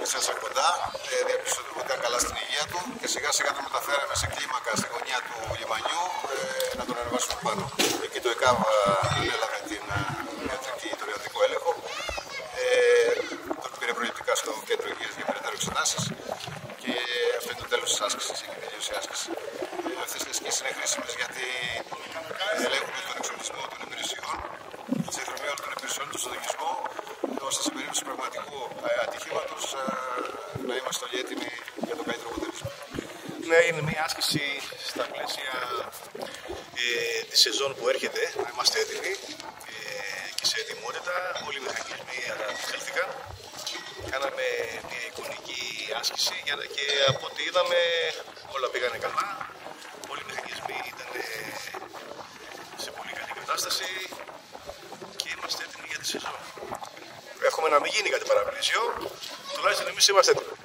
πίστευσε κοντά, ε, διαπίστωσε ότι ήταν καλά στην υγεία του και σιγά σιγά τον μεταφέραμε σε κλίμακα στη γωνία του λιμανιού ε, να τον ανεβάσουμε πάνω. Εκεί το ΕΚΑΒ ανέλαβε την ιατρική, το ιατρικό έλεγχο. Ε, τον πήρε προληπτικά στο κέντρο υγείας για περαιτέρω εξετάσεις και αυτό είναι το τέλος της άσκησης. Έχει τελειώσει η άσκηση. Ε, Αυτές οι ασκήσεις είναι χρήσιμες γιατί ελέγχουν τον εξοπλισμό των υπηρεσιών, τη διαδρομή όλων των υπηρεσιών, τον συντονισμό, ώστε σε περίπτωση πραγματικού ατυχήματος να είμαστε όλοι έτοιμοι για το καλύτερο αποτέλεσμα. Ναι, είναι μια άσκηση στα πλαίσια ε, της σεζόν που έρχεται, να είμαστε έτοιμοι ε, και σε ετοιμότητα. Όλοι οι μηχανισμοί ανταποκριθήκαν. Κάναμε μια εικονική άσκηση για, και από ό,τι είδαμε όλα πήγανε καλά. Όλοι οι μηχανισμοί ήταν ε, σε πολύ καλή κατάσταση και είμαστε έτοιμοι για τη σεζόν. Έχουμε να μην γίνει κάτι παραπλήσιο, τουλάχιστον εμείς είμαστε έτοιμοι.